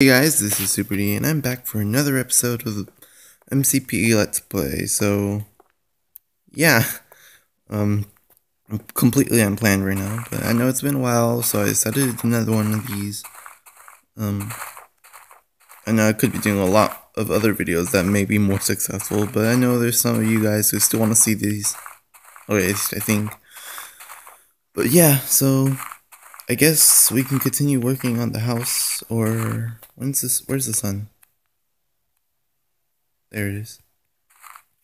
Hey guys, this is Super D, and I'm back for another episode of the MCP Let's Play. So, yeah, um, I'm completely unplanned right now, but I know it's been a while, so I decided to do another one of these. Um, I know I could be doing a lot of other videos that may be more successful, but I know there's some of you guys who still want to see these. Or at least I think. But yeah, so I guess we can continue working on the house, or when's this? Where's the sun? There it is.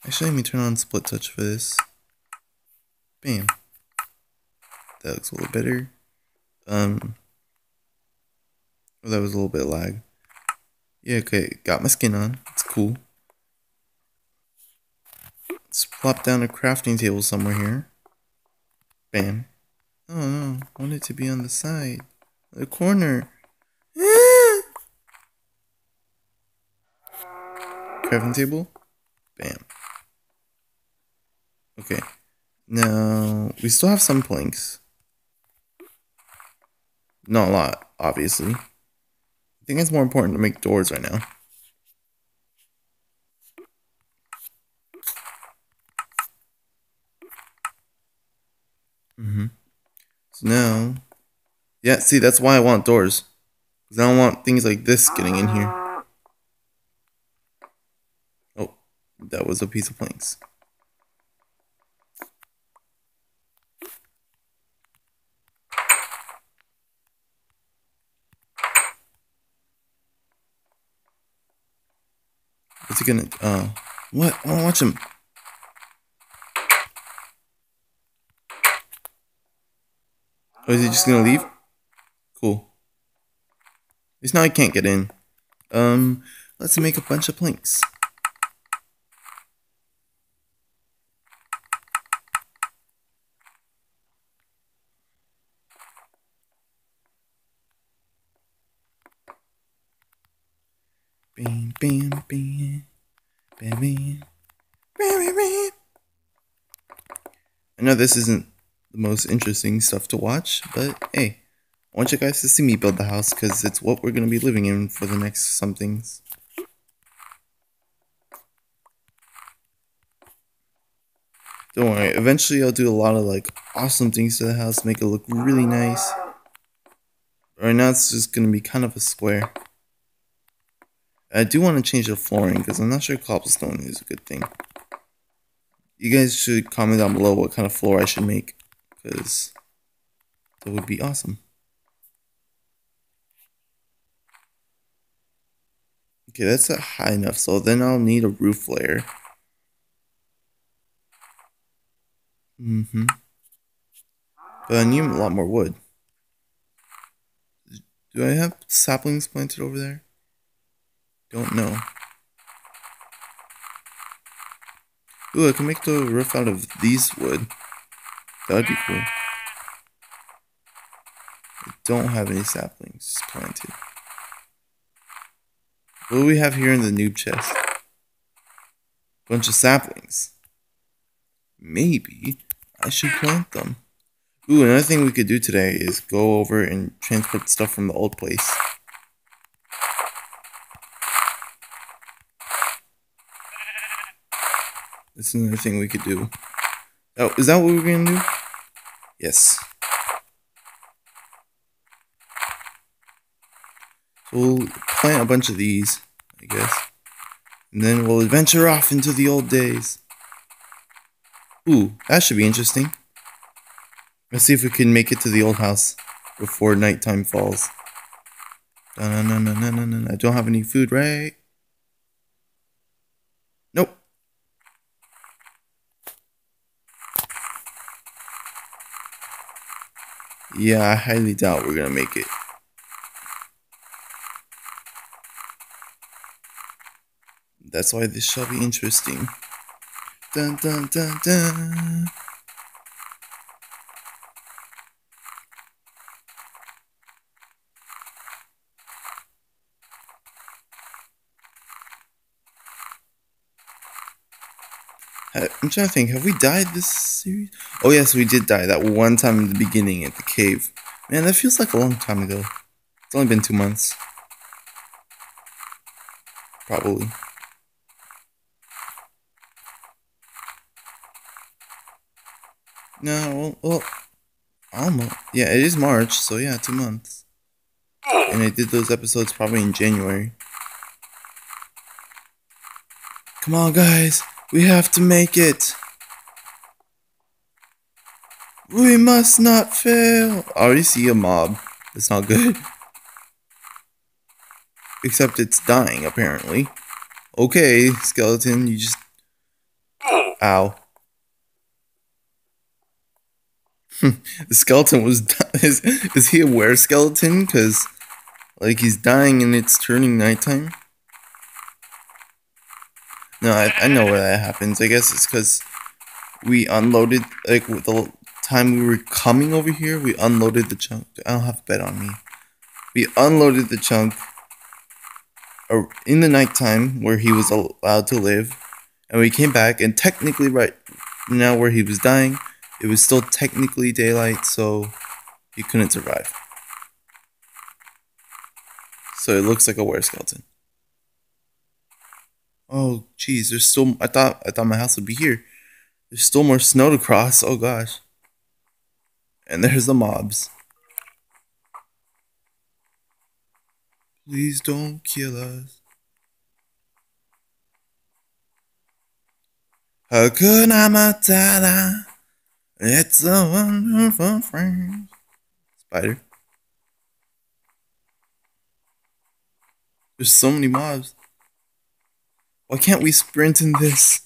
Actually, let me turn on split touch for this. Bam. That looks a little better. Um, oh, that was a little bit lag. Yeah, okay, got my skin on. It's cool. Let's plop down a crafting table somewhere here. Bam. Oh no, I want it to be on the side. The corner. Crafting table. Bam. Okay. Now, we still have some planks. Not a lot, obviously. I think it's more important to make doors right now. Mm-hmm. So now, yeah, see, that's why I want doors. Because I don't want things like this getting in here. Oh, that was a piece of planks. What's he gonna, uh, what? I wanna watch him. Is he just gonna leave? Cool. Least now I can't get in. Um, let's make a bunch of planks. Bam, bam, bam, bam, bam, bam, bam. I know this isn't the most interesting stuff to watch, but hey, I want you guys to see me build the house because it's what we're going to be living in for the next somethings. Don't worry, eventually I'll do a lot of like awesome things to the house, make it look really nice. Right now it's just going to be kind of a square. I do want to change the flooring because I'm not sure cobblestone is a good thing. You guys should comment down below what kind of floor I should make because that would be awesome. Okay, that's not high enough, so then I'll need a roof layer. Mm-hmm. But I need a lot more wood. Do I have saplings planted over there? Don't know. Ooh, I can make the roof out of these wood. That'd be cool. I don't have any saplings planted. What do we have here in the noob chest? Bunch of saplings. Maybe I should plant them. Ooh, another thing we could do today is go over and transport stuff from the old place. That's another thing we could do. Oh, is that what we're gonna do? Yes. So we'll plant a bunch of these, I guess. And then we'll adventure off into the old days. Ooh, that should be interesting. Let's see if we can make it to the old house before nighttime falls. No, no, no, no, no, no, I don't have any food, right? Nope. Yeah, I highly doubt we're gonna make it. That's why this shall be interesting. Dun dun dun dun. Uh, I'm trying to think. Have we died this series? Oh yes, we did die that one time in the beginning at the cave. Man, that feels like a long time ago. It's only been two months. Probably. No, well, almost. Yeah, it is March, so yeah, two months. And I did those episodes probably in January. Come on, guys. We have to make it. We must not fail. I already see a mob. It's not good. Except it's dying, apparently. Okay, skeleton, you just... Ow. the skeleton was... Is, is he a were skeleton? Because, like, he's dying and it's turning nighttime. No, I, I know where that happens. I guess it's because we unloaded, like, the time we were coming over here, we unloaded the chunk. I don't have a bed on me. We unloaded the chunk uh, in the nighttime where he was allowed to live, and we came back, and technically, right now where he was dying, it was still technically daylight, so he couldn't survive. So it looks like a were skeleton. Oh, jeez, there's still. I thought I thought my house would be here. There's still more snow to cross. Oh gosh. And there's the mobs. Please don't kill us. Hakuna Matata. It's a wonderful friend. Spider. There's so many mobs. Why can't we sprint in this?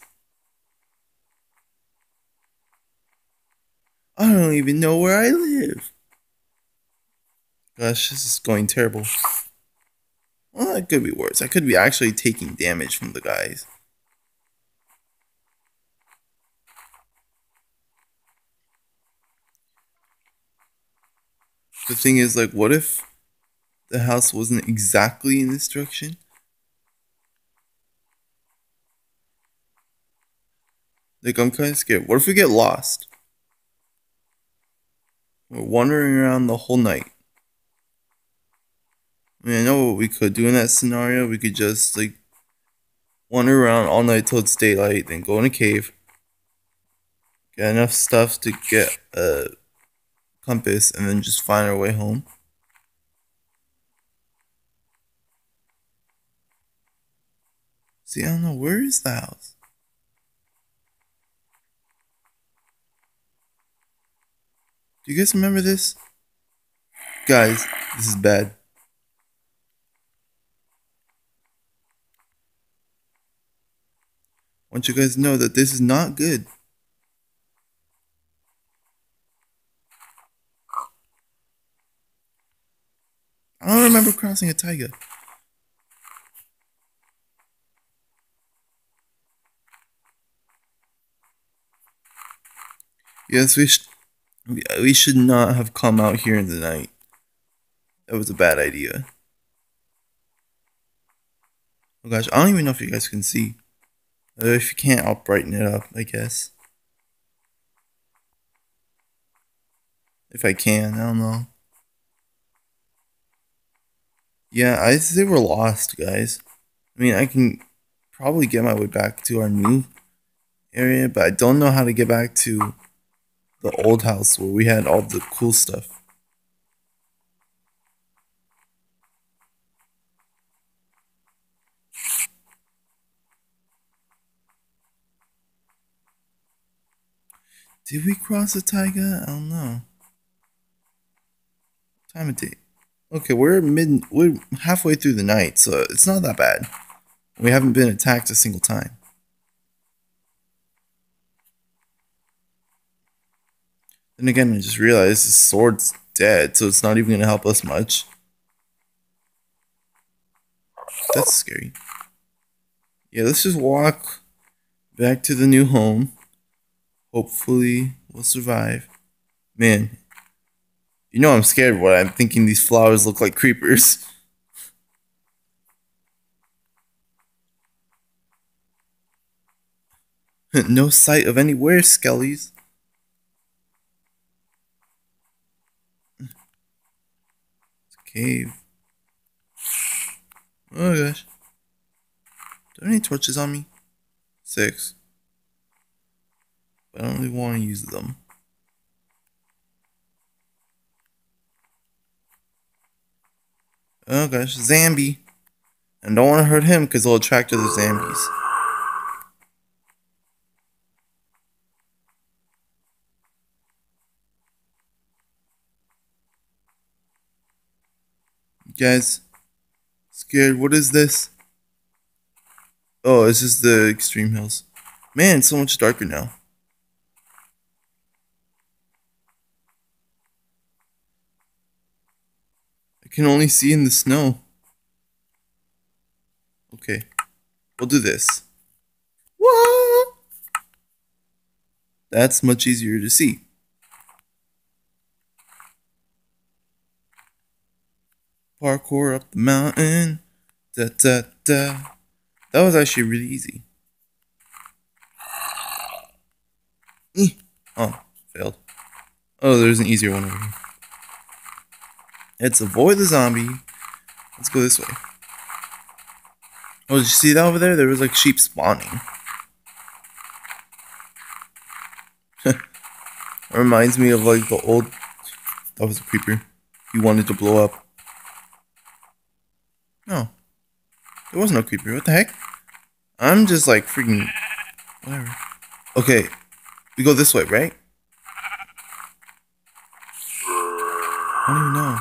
I don't even know where I live. Gosh, this is going terrible. Well, it could be worse. I could be actually taking damage from the guys. The thing is, like, what if the house wasn't exactly in this direction? Like, I'm kind of scared. What if we get lost? We're wandering around the whole night. I mean, I know what we could do in that scenario. We could just like wander around all night till it's daylight, then go in a cave, get enough stuff to get a compass, and then just find our way home. See, I don't know where is the house. Do you guys remember this? Guys, this is bad. I want you guys to know that this is not good. I don't remember crossing a taiga. Yes, we, we should not have come out here in the night. That was a bad idea. Oh gosh, I don't even know if you guys can see. Uh, if you can't, I'll brighten it up, I guess. If I can, I don't know. Yeah, I say we're lost, guys. I mean, I can probably get my way back to our new area, but I don't know how to get back to the old house where we had all the cool stuff. Did we cross a taiga? I don't know. Time of day. Okay, we're mid. We're halfway through the night, so it's not that bad. We haven't been attacked a single time. Then again, I just realized his sword's dead, so it's not even gonna help us much. That's scary. Yeah, let's just walk back to the new home. Hopefully, we'll survive. Man, you know I'm scared what I'm thinking these flowers look like creepers. no sight of anywhere, skellies. It's a cave. Oh gosh. Do I any torches on me? Six. But I don't really want to use them. Oh gosh, Zambi. And don't want to hurt him because he'll attract other zombies. Guys, scared. What is this? Oh, it's just the extreme hills. Man, so much darker now. I can only see in the snow. Okay. We'll do this. What? That's much easier to see. Parkour up the mountain. Da da da. That was actually really easy. Eh. Oh, failed. Oh, there's an easier one over here. Let's avoid the zombie. Let's go this way. Oh, did you see that over there? There was like sheep spawning. reminds me of like the old. That was a creeper. He wanted to blow up. No. There was no creeper. What the heck? I'm just like freaking. Whatever. Okay. We go this way, right? I don't even know.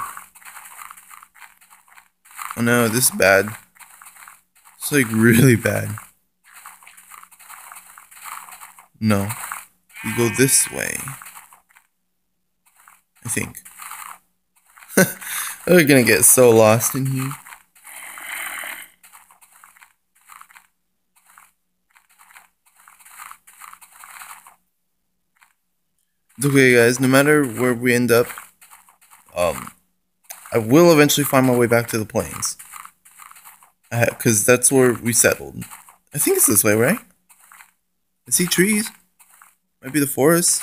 Oh no, this is bad. It's like really bad. No. We go this way. I think. Oh, we're gonna get so lost in here. Okay, guys. No matter where we end up, um, I will eventually find my way back to the plains because that's where we settled. I think it's this way, right? I see trees. Might be the forest.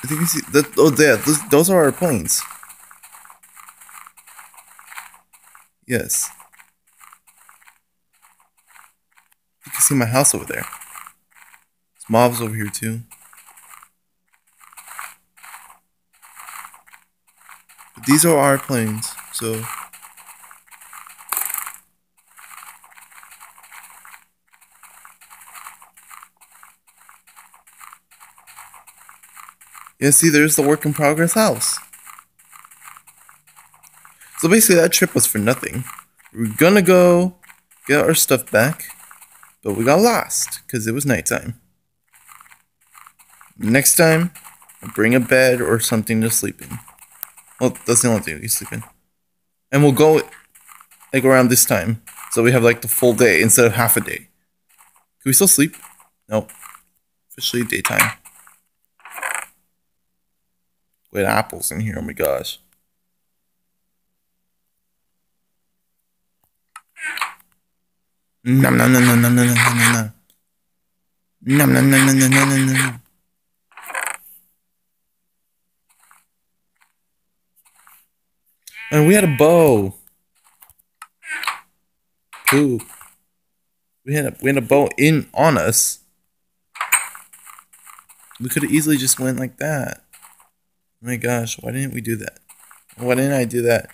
I think I see that. Oh, yeah, those, those are our plains. Yes. You can see my house over there mobs over here too. But these are our plains, so Yeah, see, there's the work in progress house. So basically, that trip was for nothing. We are gonna go get our stuff back, but we got lost because it was nighttime. Next time, bring a bed or something to sleep in. Well, that's the only thing we can sleep in. And we'll go like around this time. So we have like the full day instead of half a day. Can we still sleep? Nope. Officially daytime. With apples in here, oh my gosh. Nom nom nom nom nom nom nom nom nom. Nom nom nom nom nom nom nom nom. And we had a bow. Poop. We had a we had a bow in on us. We could have easily just went like that. Oh my gosh, why didn't we do that? Why didn't I do that?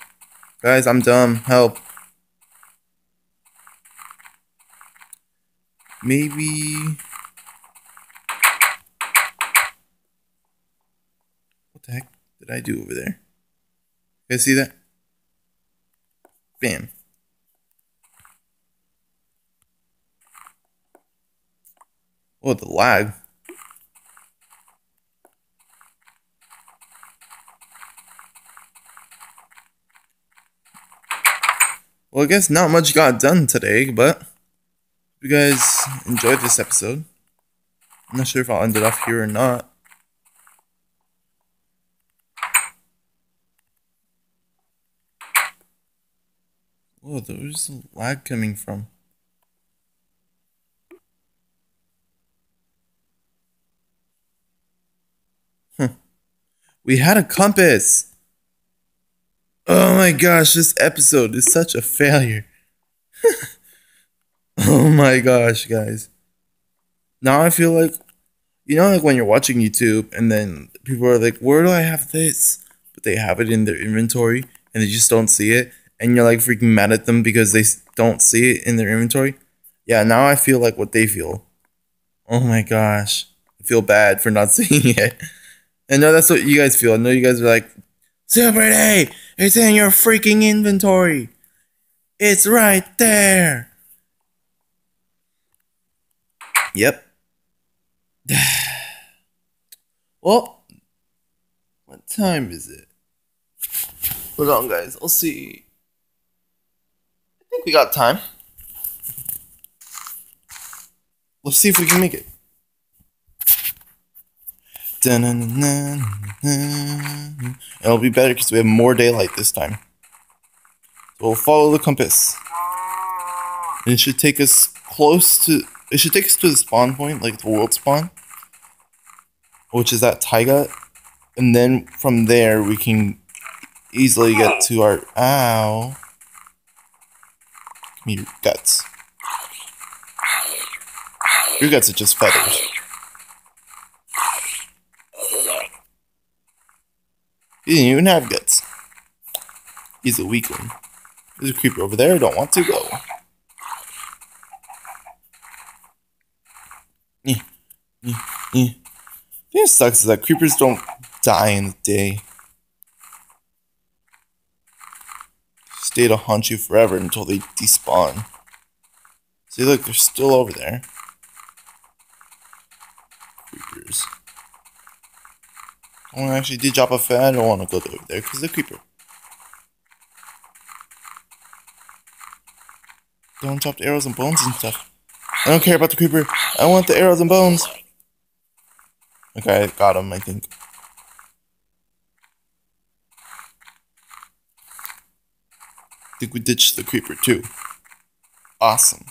Guys, I'm dumb. Help. Maybe... What the heck did I do over there? You guys see that? Bam. Oh, the lag. Well, I guess not much got done today, but you guys enjoyed this episode. I'm not sure if I'll end it off here or not. Whoa, there's a lag coming from. Huh. We had a compass. Oh my gosh, this episode is such a failure. oh my gosh, guys. Now I feel like, you know, like when you're watching YouTube and then people are like, where do I have this? But they have it in their inventory and they just don't see it. And you're like freaking mad at them because they don't see it in their inventory. Yeah, now I feel like what they feel. Oh my gosh. I feel bad for not seeing it. I know that's what you guys feel. I know you guys are like, Super D, it's in your freaking inventory. It's right there. Yep. well, what time is it? Hold on, guys. I'll see. I think we got time. Let's see if we can make it. It'll be better because we have more daylight this time. So we'll follow the compass. And it should take us close to. It should take us to the spawn point, like the world spawn, which is at Taiga. And then from there, we can easily get to our. Ow. Give me your guts. Your guts are just feathers. He didn't even have guts. He's a weakling. There's a creeper over there. I Don't want to go. That sucks is that creepers don't die in the day. Stay to haunt you forever until they despawn. See, look, they're still over there. Creepers. I actually did drop a fan. I don't want to go over there because the creeper. Don't drop the arrows and bones and stuff. I don't care about the creeper. I want the arrows and bones. Okay, I got him, I think. I think we ditched the creeper too. Awesome.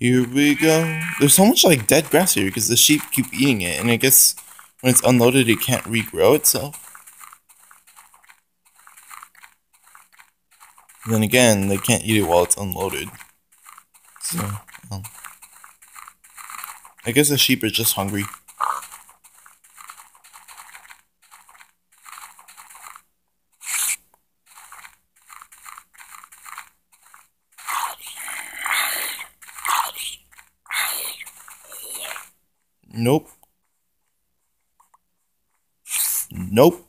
Here we go. There's so much like dead grass here because the sheep keep eating it, and I guess when it's unloaded, it can't regrow itself. And then again, they can't eat it while it's unloaded. So, um, I guess the sheep are just hungry. Nope. Nope.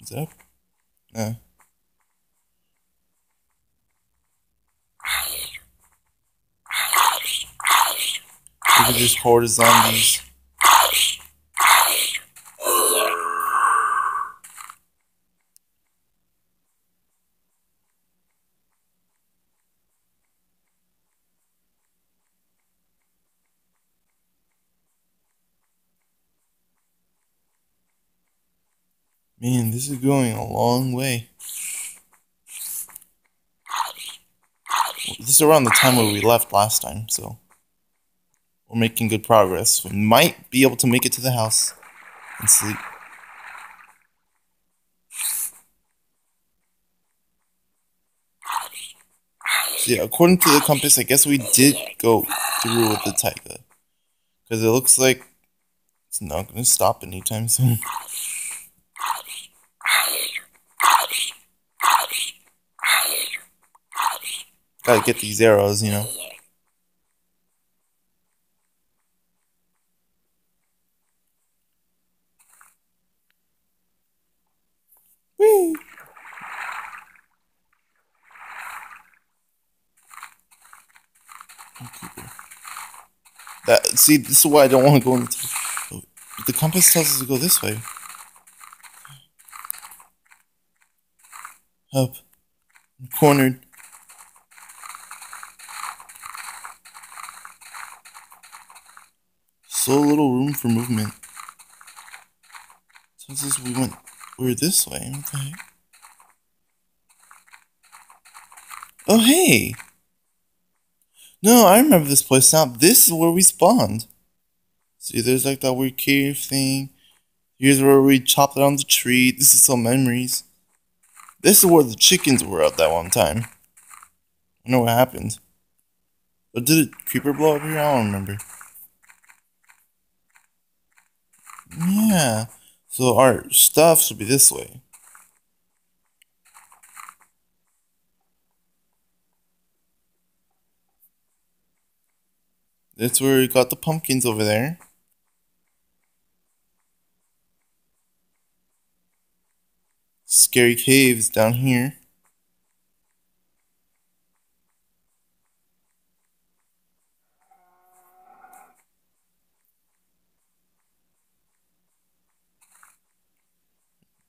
Is that? Uh. Look at this horde zombies. Man, this is going a long way. This is around the time where we left last time, so we're making good progress. We might be able to make it to the house and sleep. Yeah, according to the compass, I guess we did go through with the taiga. Because it looks like it's not going to stop anytime soon. Gotta get these arrows, you know. That see, this is why I don't want to go into. Oh, the compass tells us to go this way. Up. I'm cornered. So little room for movement. This we went we're this way, okay. Oh hey! No, I remember this place now. This is where we spawned. See, there's like that weird cave thing. Here's where we chopped down the tree. This is some memories. This is where the chickens were at that one time. I know what happened. But did a creeper blow up here? I don't remember. Yeah. So our stuff should be this way. That's where we got the pumpkins over there. Scary caves down here.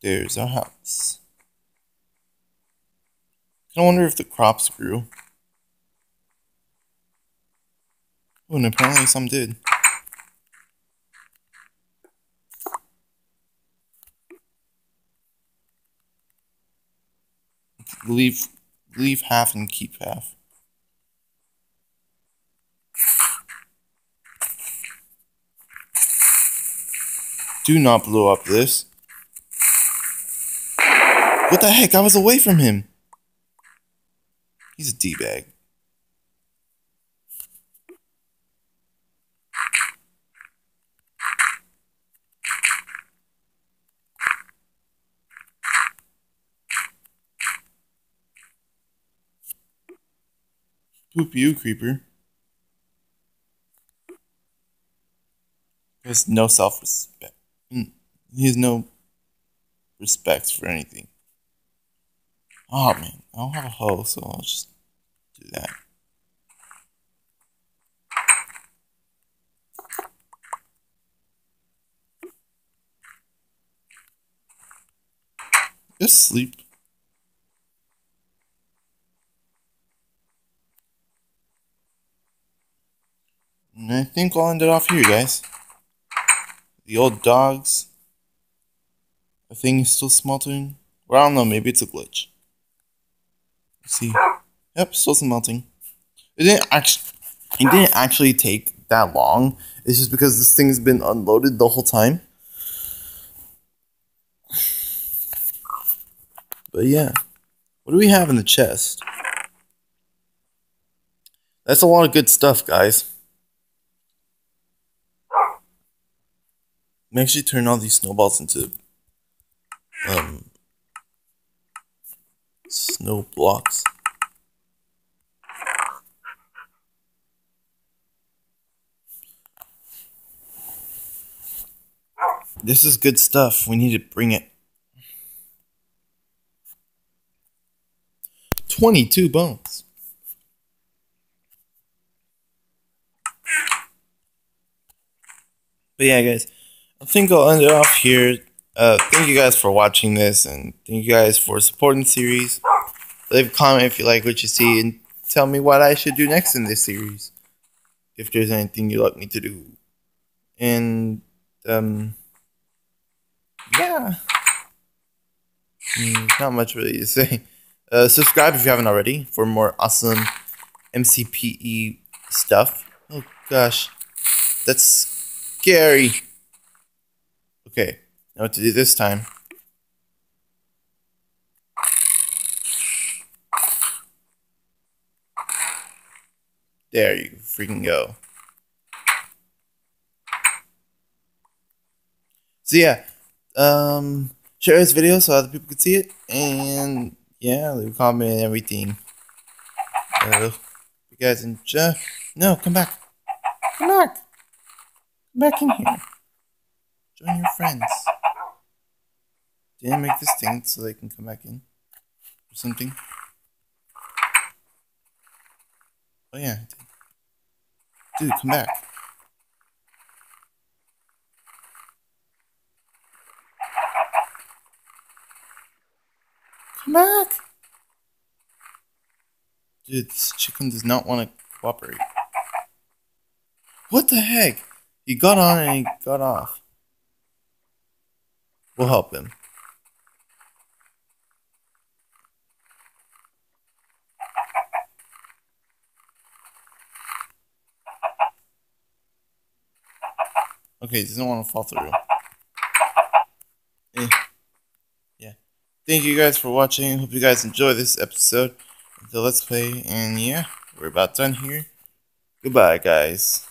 There's our house. I wonder if the crops grew. Oh, and apparently some did. Leave, leave half and keep half. Do not blow up this. What the heck? I was away from him. He's a D-bag. Poop you, creeper. He has no self-respect. Mm, he has no respect for anything. Oh man, I don't have a hoe, so I'll just do that. Just sleep. And I think I'll end it off here, guys. The old dogs. I think is still smelting. Or I don't know, maybe it's a glitch. Let's see. Yep, still smelting. It didn't actually it didn't actually take that long. It's just because this thing's been unloaded the whole time. But yeah. What do we have in the chest? That's a lot of good stuff, guys. Make sure you turn all these snowballs into um, snow blocks. This is good stuff. We need to bring it. 22 bones. But yeah, guys. I think I'll end it off here. Uh, thank you guys for watching this, and thank you guys for supporting the series. Leave a comment if you like what you see, and tell me what I should do next in this series. If there's anything you'd like me to do. And, um, yeah. Mm, not much really to say. Uh, subscribe if you haven't already for more awesome MCPE stuff. Oh gosh, that's scary. Okay, now what to do this time. There you freaking go. So yeah, um, share this video so other people can see it, and yeah, leave a comment and everything. Uh, you guys enjoy. No, come back. Come back. Come back in here. Join your friends. Did I make this thing so they can come back in? Or something? Oh yeah, Dude, come back. Come back. Dude, this chicken does not want to cooperate. What the heck? He got on and he got off. We'll help him. Okay, doesn't want to fall through. Eh. Yeah. Thank you guys for watching. Hope you guys enjoy this episode of the Let's Play. And yeah, we're about done here. Goodbye, guys.